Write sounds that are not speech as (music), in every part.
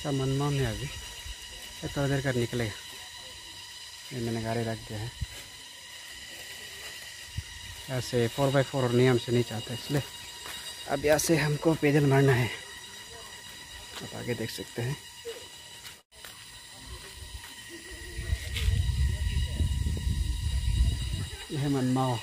अच्छा मनवा में अभी। थोड़ा देर कर निकलेगा ये मैंने गाड़ी रख दिया है। ऐसे फोर बाई फोर और नियम से नहीं चाहता, इसलिए। अब यहाँ से हमको पैदल मारना है। आप आगे देख सकते हैं। यह मनमाओ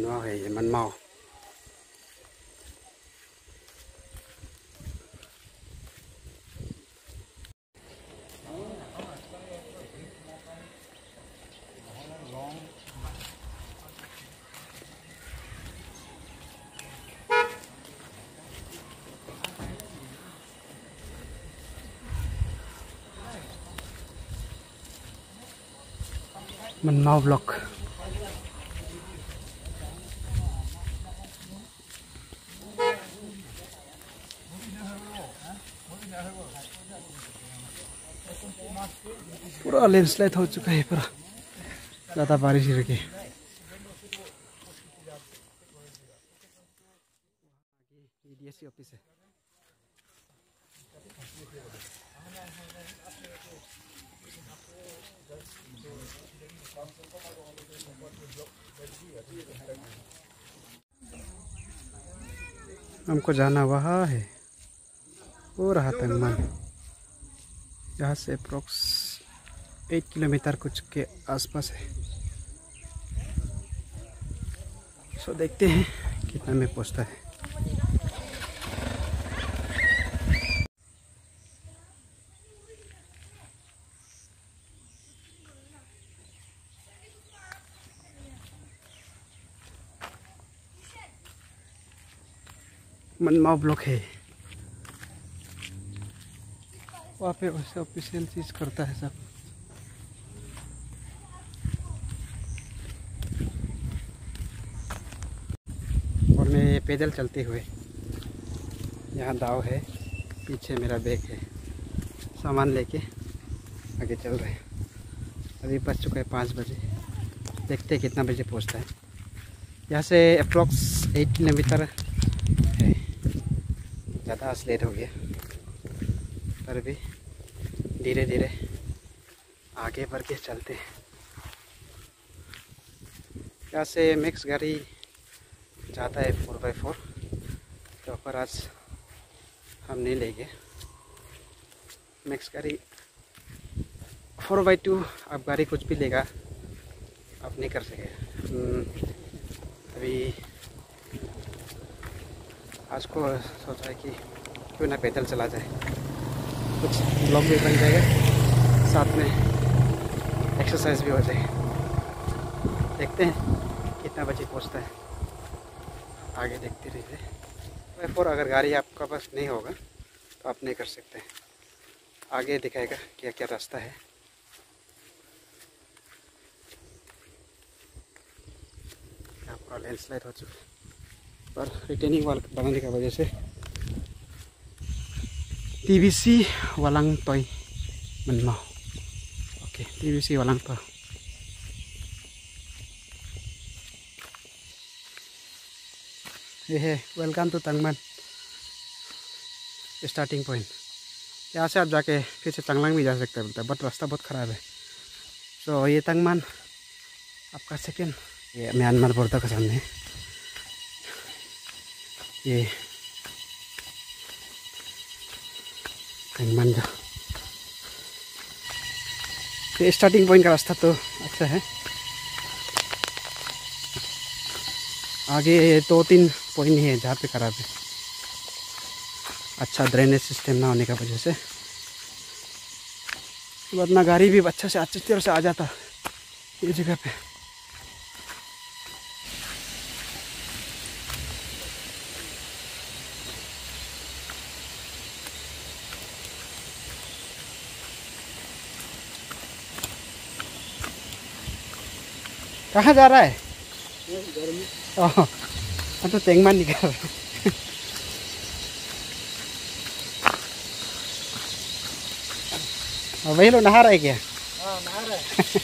मनमाओ है ये मनमाओ मनमाओ ब्लॉक पूरा लैंडस्लाइड हो चुका है पूरा। ज़्यादा बारिश रही डीएससी ऑफ़िस है। हमको जाना वहाँ है। वो रहा तंगमन यहाँ से अप्रोक्स एक किलोमीटर कुछ के आसपास है। सो देखते हैं कितना में पहुँचता है। मनमाव ब्लॉक है। वहाँ पे वैसे ऑफिशियल चीज़ करता है सब। और मैं पैदल चलते हुए यहाँ दाव है, पीछे मेरा बैग है। सामान लेके आगे चल रहे हैं। अभी बज चुका है पाँच बजे। देखते हैं कितना बजे पहुँचता है। यहाँ से अप्रोक्स एट किलोमीटर है। ज़्यादा लेट हो गया। पर भी धीरे धीरे आगे बढ़ के चलते हैं। यहाँ से मिक्स गाड़ी जाता है फोर बाई फोर तो पर आज हम नहीं लेंगे। मिक्स गाड़ी फोर बाई टू आप गाड़ी कुछ भी लेगा आप नहीं कर सके। हम्म, अभी आज को सोचा है कि क्यों ना पैदल चला जाए। कुछ ब्लॉग भी बन जाएगा। साथ में एक्सरसाइज भी हो जाएगी देखते हैं कितना बजे पहुँचता है। आगे देखते रहिए। फोर अगर गाड़ी आपका पास नहीं होगा तो आप नहीं कर सकते हैं। आगे दिखाएगा क्या क्या रास्ता है। पूरा लैंडस्लाइड हो चुका है। पर रिटेनिंग वाल बनाने की वजह से टीवीसी वालंग तोय मनमा ओके टीवीसी वालंग तो ये है वेलकम टू तंगमन स्टार्टिंग पॉइंट यहाँ से आप जाके फिर से तंगलंग भी जा सकते हैं बोलते हैं बट रास्ता बहुत ख़राब है सो ये तंगमन आपका सेकेंड ये म्यांमार बॉर्डर का सामने ये ये स्टार्टिंग पॉइंट का रास्ता तो अच्छा है। आगे दो तीन पॉइंट ही है जहाँ पे खराब है। अच्छा ड्रेनेज सिस्टम ना होने का वजह से। वरना गाड़ी भी अच्छा से, अच्छी तरह से आ जाता। ये जगह पे। कहाँ जा रहा है? ओह तो तेंगमान निकल रहा है। वही लोग नहा रहे क्या? नहा रहे (laughs)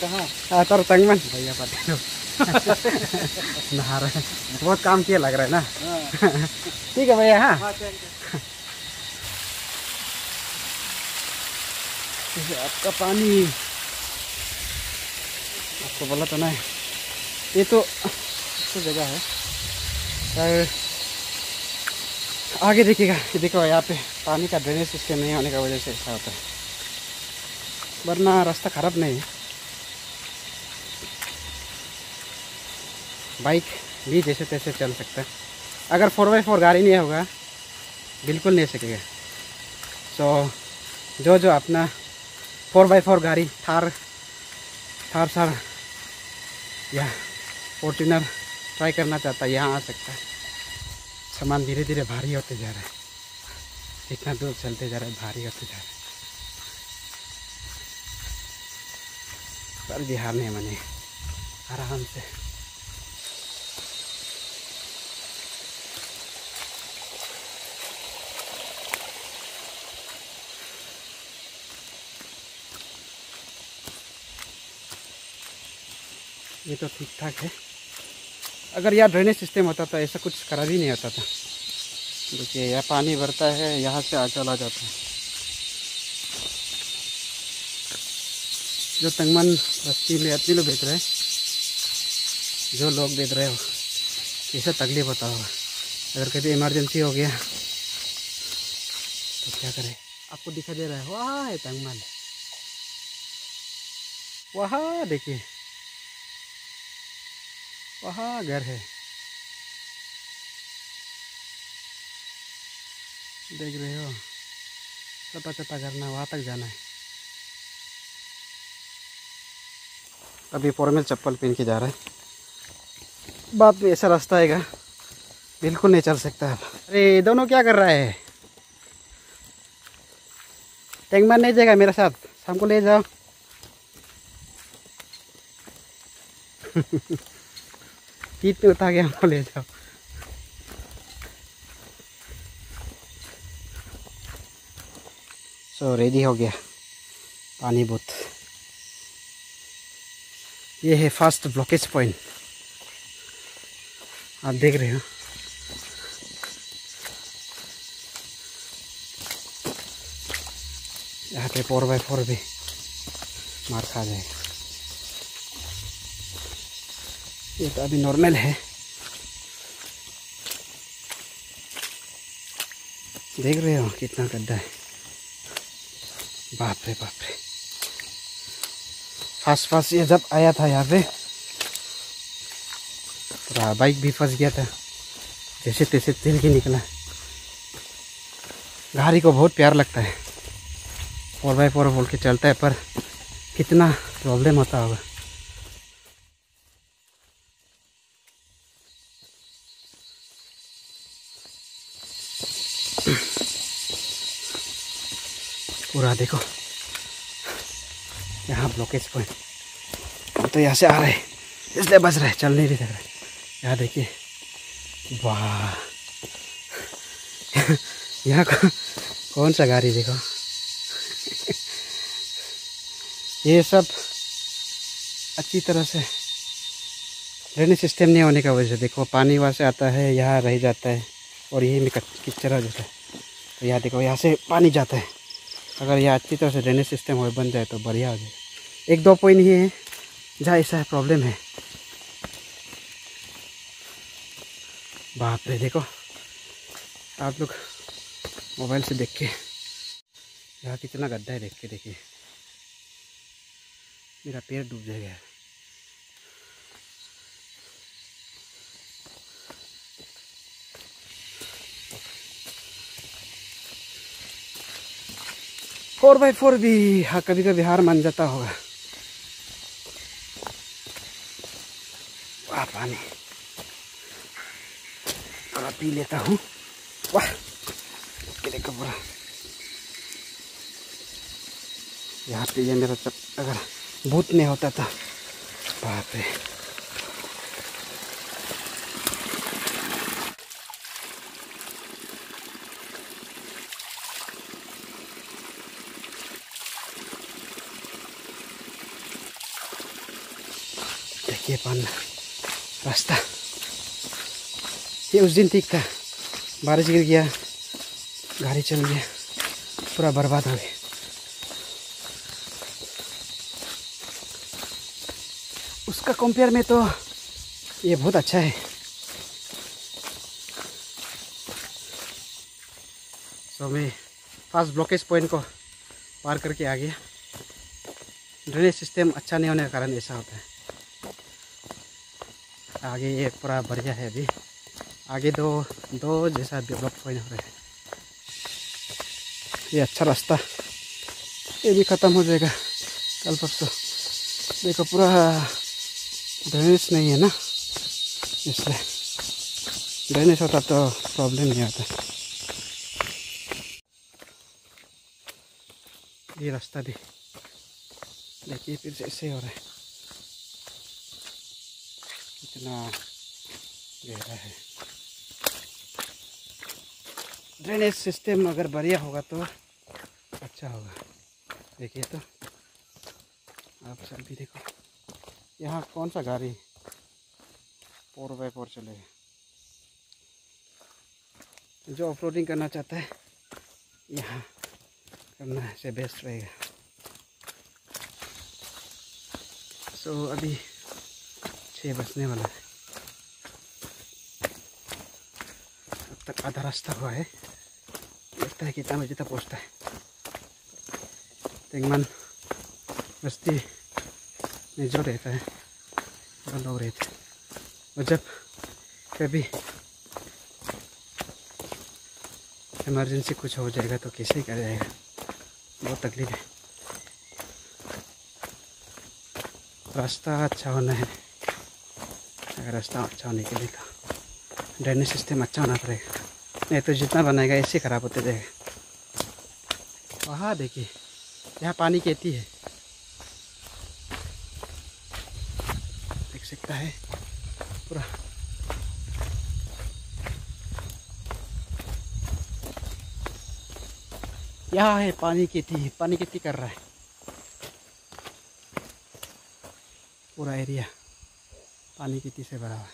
कहाँ? हाँ, तंगमन भैया पता (laughs) नहा रहे बहुत काम किया लग रहा है ना? (laughs) ठीक है भैया हाँ। आपका पानी। आपको बोला तो ना ये तो तो जगह है। पर आगे देखिएगा देखो यहाँ पे पानी का ड्रेनेज सिस्टम नहीं होने का वजह से ऐसा होता है। वरना रास्ता खराब नहीं है। बाइक भी जैसे तैसे चल सकता है। अगर फोर बाई फोर गाड़ी नहीं होगा, बिल्कुल नहीं सकेगा। सो जो जो अपना फोर बाई फोर गाड़ी, थार थार सार या फोर्टिनर ट्राई करना चाहता है, यहाँ आ सकता है। सामान धीरे धीरे भारी होते जा रहा है। जितना दूर चलते जा रहा है, भारी होते जा रहा है। पर बिहार नहीं मने आराम से ये तो ठीक ठाक है। अगर यहाँ ड्रेनेज सिस्टम होता तो ऐसा कुछ खराब ही नहीं होता था। देखिए, यहाँ पानी भरता है, यहाँ से आ चला जाता है। जो तंगमन बस्ती में अपने लोग बेच रहे हैं, जो लोग बेच रहे हो कैसा तकलीफ़ होता होगा। अगर कभी इमरजेंसी हो गया तो क्या करें? आपको दिखाई दे रहा है, वाह है तंगमन। वहाँ, देखिए। वहाँ घर है। देख रहे हो? छोटा छोटा घर ना वहाँ तक जाना है। अभी फॉर्मल चप्पल पहन के जा रहा है। बाद में ऐसा रास्ता आएगा बिल्कुल नहीं चल सकता। अब अरे, दोनों क्या कर रहा है? टेंगमन नहीं जाएगा मेरे साथ। शाम को ले जाओ। (laughs) पीठ पे उठा के हमको ले जाओ सो रेडी हो गया पानी बूथ ये है फ़र्स्ट ब्लॉकेज पॉइंट आप देख रहे हो? यहाँ पे फोर बाई फोर भी मार खा जाएगा। ये तो अभी नॉर्मल है। देख रहे हो कितना गड्ढा है। बाप रे बाप रे। फास्ट ये जब आया था यहाँ पे, पूरा बाइक भी फंस गया था। जैसे तैसे तिल के निकला। गाड़ी को बहुत प्यार लगता है। फोर बाई फोर बोल के चलता है, पर कितना प्रॉब्लम होता होगा पूरा देखो। यहाँ ब्लॉकेज पॉइंट हम तो यहाँ से आ रहे इसलिए बच रहे चल नहीं रहे रहे यहाँ देखिए। वाह। यहाँ कौन सा गाड़ी देखो? ये सब अच्छी तरह से ड्रेनेज सिस्टम नहीं होने का वजह से देखो, पानी वहाँ से आता है, यहाँ रह जाता है और यही में किचरा जाता है। तो यहाँ देखो, यहाँ से पानी जाता है। अगर यह अच्छी तरह से ड्रेनेज सिस्टम हो, बन जाए तो बढ़िया हो। जाए एक दो पॉइंट ही है, जहाँ ऐसा प्रॉब्लम है। बाप रे, देखो। आप लोग मोबाइल से देख के, यहाँ कितना गड्ढा है देख के, देखिए। मेरा पेड़ डूब जाएगा। फोर बाई फोर भी हाँ कभी कभी हार मान जाता होगा। वाह, पानी। थोड़ा पी लेता हूँ। वाह देखो पूरा यहाँ पे ये मेरा चप अगर बूथ नहीं होता था बाप रे। देखिए पान रास्ता। ये उस दिन ठीक था। बारिश गिर गया, गाड़ी चल गया, पूरा बर्बाद हो गया। उसका कंपेयर में तो ये बहुत अच्छा है। सो मैं फास्ट ब्लॉकेज पॉइंट को पार करके आ गया। ड्रेनेज सिस्टम अच्छा नहीं होने के कारण ऐसा होता है। आगे ये पूरा बढ़िया है अभी। आगे दो दो जैसा डेवलप हो रहा है। ये अच्छा रास्ता। ये भी ख़त्म हो जाएगा कल परसों। देखो पूरा ड्रेनेज नहीं है ना? इसलिए ड्रेनेज होता तो प्रॉब्लम नहीं आता। ये रास्ता भी देखिए फिर से ऐसे हो रहा है। कितना गहरा है। ड्रेनेज सिस्टम अगर बढ़िया होगा तो अच्छा होगा। देखिए तो आप सब भी देखो। यहाँ कौन सा गाड़ी फोर बाई फोर चलेगा जो ऑफ़ करना चाहता है यहाँ करना से बेस्ट रहेगा। सो so, अभी छः बजने वाला है। अब तक आधा रास्ता हुआ है। लगता है कितना बजे तक पहुँचता है। तेंगमन बस्ती में जो रहता है, वो लोग रहते हैं। और जब कभी इमरजेंसी कुछ हो जाएगा तो कैसे कर जाएगा? बहुत तकलीफ़ है। रास्ता अच्छा होना है। अगर रास्ता अच्छा होने के लिए तो ड्रेनेज सिस्टम अच्छा होना पड़ेगा नहीं तो जितना बनाएगा ऐसे ख़राब होते जाएगा। वहाँ देखिए, यहाँ पानी कहती है। देख सकता है, पूरा। यहाँ है पानी खेती पानी खेती कर रहा है। पूरा एरिया पानी खेती से भरा हुआ है।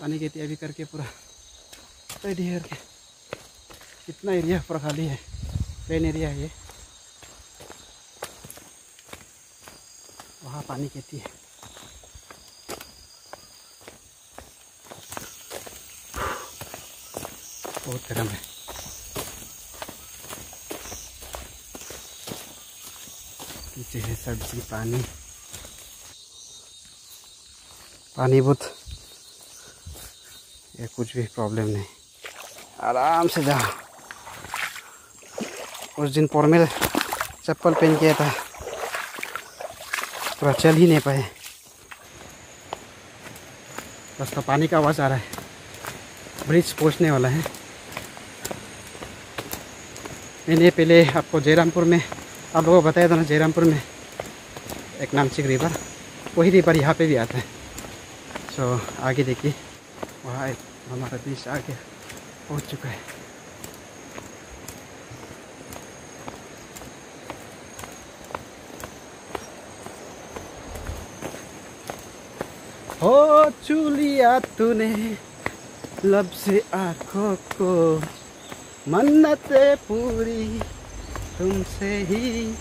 पानी खेती अभी करके पूरा रेडी करके कितना एरिया पूरा खाली है। प्लेन एरिया है ये। वहाँ पानी खेती है। बहुत गर्म है। पीछे है सब्ज़ी, पानी। पानी बहुत ये कुछ भी प्रॉब्लम नहीं। आराम से जाओ उस दिन फॉर्मल चप्पल पहन किया था। पूरा चल ही नहीं पाए। बस तो पानी का आवाज़ आ रहा है। ब्रिज पहुँचने वाला है। मैंने पहले आपको जयरामपुर में, आप लोगों को बताया था ना जयरामपुर में, एक नामचिक रिवर वही रिवर यहाँ पे भी आता है। सो so, आगे देखिए वहाँ एक हमारा बीच आगे पहुँच चुका है। हो चूलिया तूने लब से आँखों को मन्नते पूरी तुमसे ही।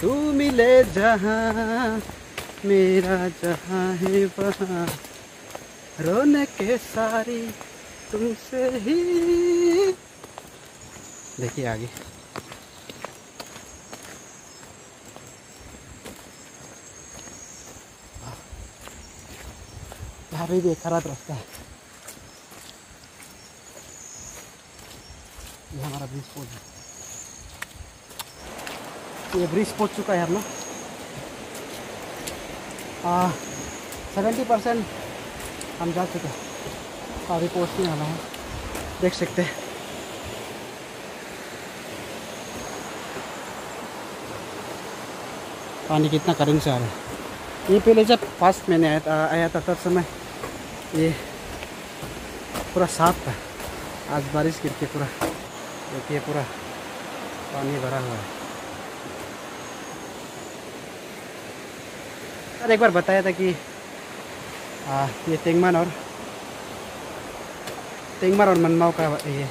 तू मिले जहाँ मेरा जहाँ है वहाँ। रोने के सारी तुमसे ही। देखिए आगे। यहाँ भी खराब रास्ता है। ये हमारा ब्रिज पहुँच ये ब्रिज पहुँच चुका है अपना सेवेंटी परसेंट हम जा चुके हैं। अभी पहुँचने वाला है। देख सकते हैं। पानी कितना करंट से आ रहा है। ये पहले जब फास्ट मैंने आया था आया था तब समय ये पूरा साफ़ था। आज बारिश गिर के पूरा, देखिए पूरा पानी भरा हुआ है। सर एक बार बताया था कि आ, ये तेंगमन और तेंगमन और मनमाओ का ये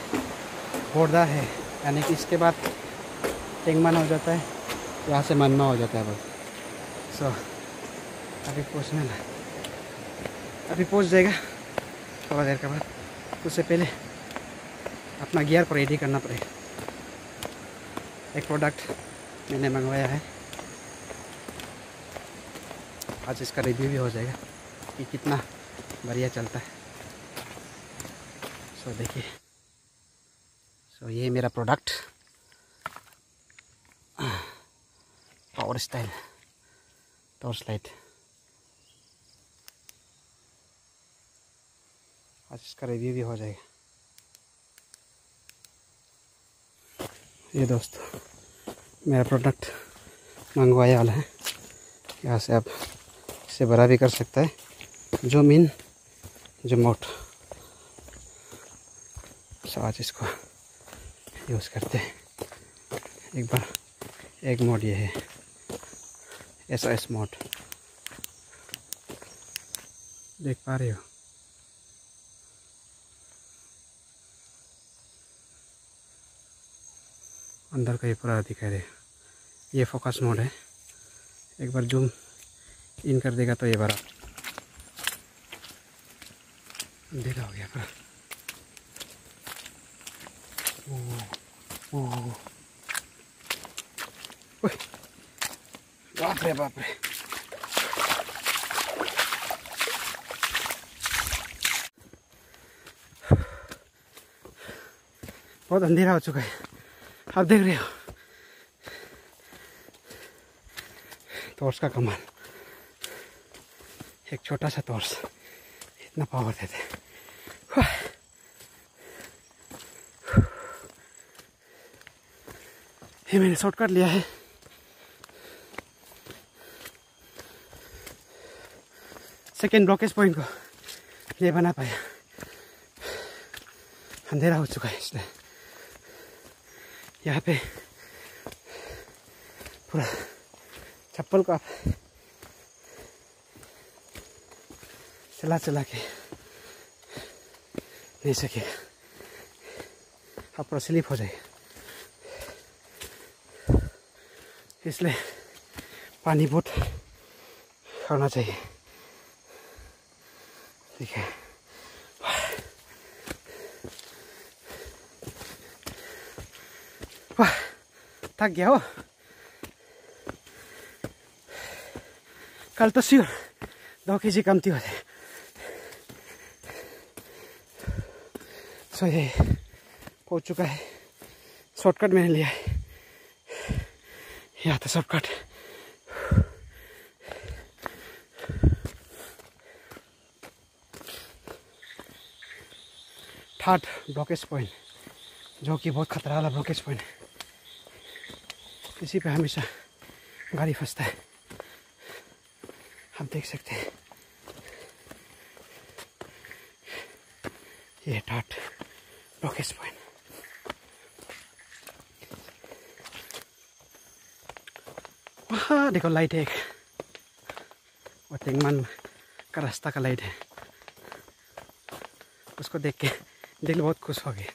बोर्डा है। यानी कि इसके बाद टेंगमन हो जाता है यहाँ से मनमा हो जाता है बस सो अभी पहुँचने ना अभी पहुँच जाएगा थोड़ा देर के बाद। उससे पहले अपना गियर को रेडी करना पड़ेगा एक प्रोडक्ट मैंने मंगवाया है। आज इसका रिव्यू भी हो जाएगा कि कितना बढ़िया चलता है। सो देखिए। सो ये मेरा product power style torch light आज इसका रिव्यू भी हो जाएगा। ये दोस्तों, मेरा प्रोडक्ट मंगवाया वाला है। यहाँ से आप इसे बड़ा भी कर सकता है। जो मीन, जो मोट। सो आज इसको यूज़ करते हैं। एक बार, एक मोड ये है। S S mode. देख पा रहे हो? अंदर का ये पूरा दिखाई दे। ये फोकस मोड है। एक बार जूम इन कर देगा तो ये बड़ा अंधेरा हो गया पूरा बाप रे बाप रे। बहुत अंधेरा हो चुका है। आप देख रहे हो? टॉर्च का कमाल। एक छोटा सा टॉर्च इतना पावर देते ये मैंने शॉर्टकट लिया है। सेकेंड ब्लॉकेज पॉइंट को ये बना पाया। अंधेरा हो चुका है इसलिए। यहाँ पे पूरा चप्पल को आप चला चला के। नहीं सके। पूरा स्लिप हो जाए इसलिए पानी बहुत होना चाहिए। ठीक है। वाह। थक गया हो। कल तो श्योर दो के जी कमती हो जाए। सो ये पहुँच चुका है। शॉर्टकट मैंने लिया है। यहाँ तो शॉर्टकट थर्ड ब्लॉकेज पॉइंट जो कि बहुत खतरा वाला ब्लॉकेज पॉइंट है। इसी पे हमेशा गाड़ी फंसता है। आप देख सकते हैं। ये टाट ब्लॉकेज पॉइंट वहाँ देखो लाइट है एक और तेंगमान का रास्ता का लाइट है उसको देख के दिल बहुत खुश हो गया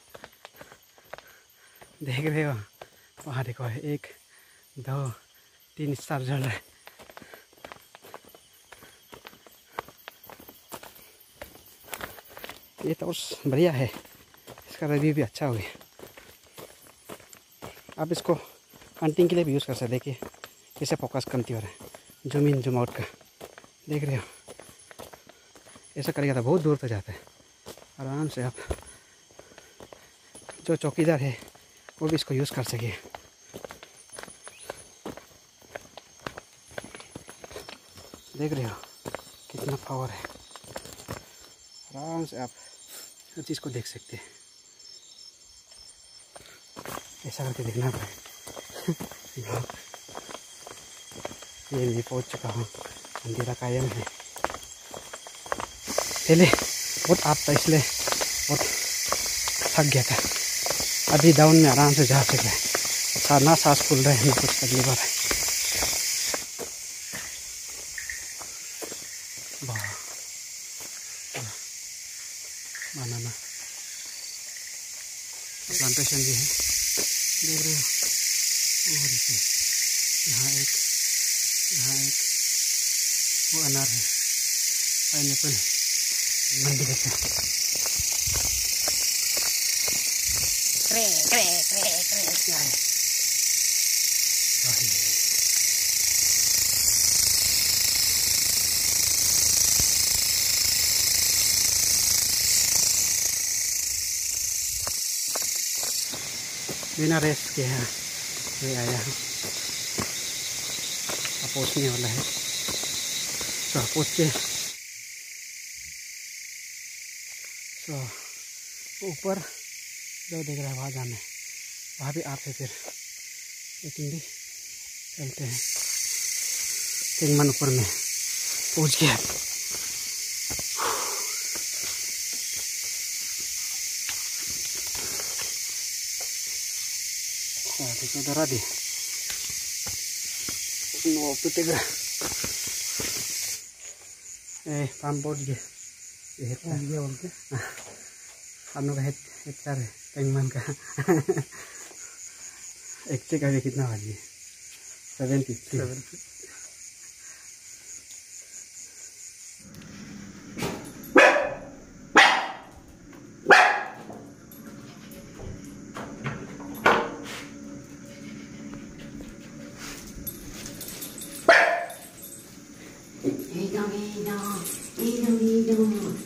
देख रहे हो वहाँ देखो एक दो तीन स्टार जल रहा है ये तो बढ़िया है इसका रिव्यू भी अच्छा हो गया। आप इसको हंटिंग के लिए भी यूज़ कर सकते देखिए कैसे फोकस कमती हो रहा है। जूम इन जूम आउट का। देख रहे हो? ऐसा करेगा तो बहुत दूर तक जाता है। आराम से आप जो चौकीदार है, वो भी इसको यूज़ कर सके। देख रहे हो? कितना पावर है। आराम से आप हर चीज़ को देख सकते हैं। ऐसा करके देखना पड़े। ये भी पहुँच चुका हूँ। अंधेरा कायम है। पहले बहुत आप था, इसलिए बहुत थक गया था। अभी डाउन में आराम से जा सके है। ना सांस फूल रहा है ना कुछ तकलीफ़ आ रहा है प्लांटेशन भी है। देख रहे हो? और इसमें यहाँ एक यहाँ एक, वो अनार है पाइन एपल मंडी क्या है? बिना रेस्ट के यहाँ ये आया हूँ। अब पहुँचने वाला है। तो पहुँच के तो ऊपर जो देख रहा है, वहाँ जाना वहाँ भी है फिर लेकिन भी चलते हैं। तिंगमन ऊपर में पहुँच गया। Ada saudara di. Mau putih Eh, pampau di. Eh, kan dia oke. Nah, kamu का हेड हेड सर पेंगमैन का एक से का कितना बाजी सेवेंटी सेवेंटी のみのみのみの